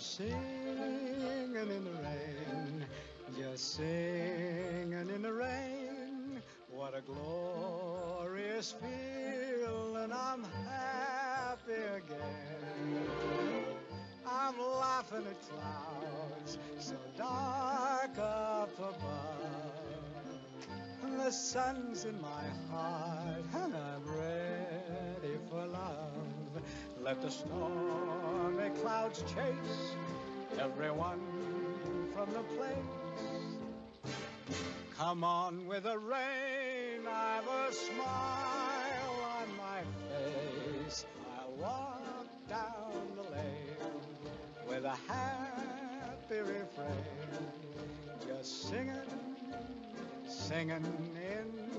singing in the rain, just singing in the rain. What a glorious feeling, I'm happy again. I'm laughing at clouds so dark up above. And the sun's in my heart, and I'm ready for love. Let the clouds chase everyone from the place. Come on with the rain, I've a smile on my face. I'll walk down the lane with a happy refrain, just singing, singing in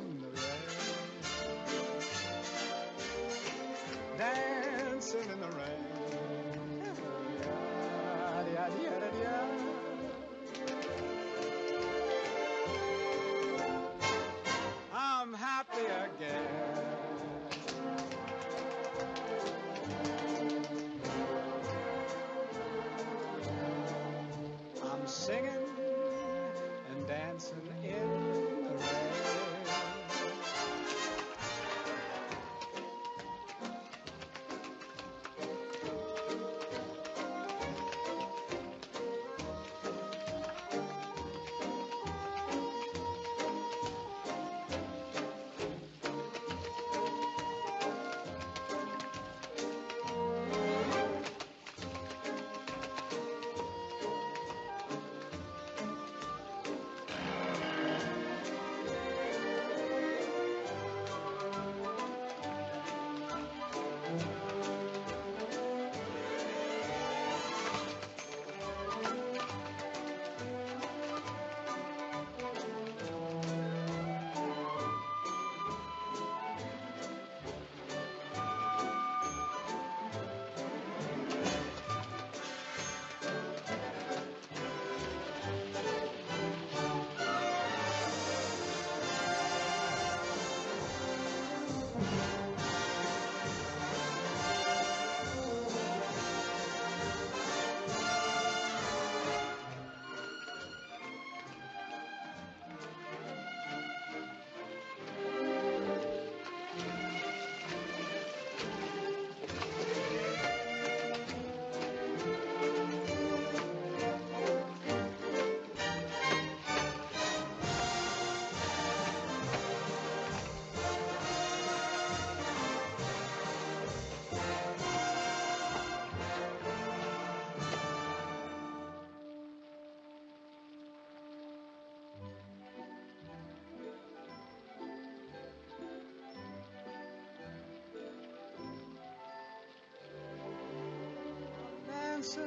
dancing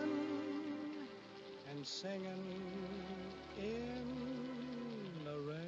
and singing in the rain.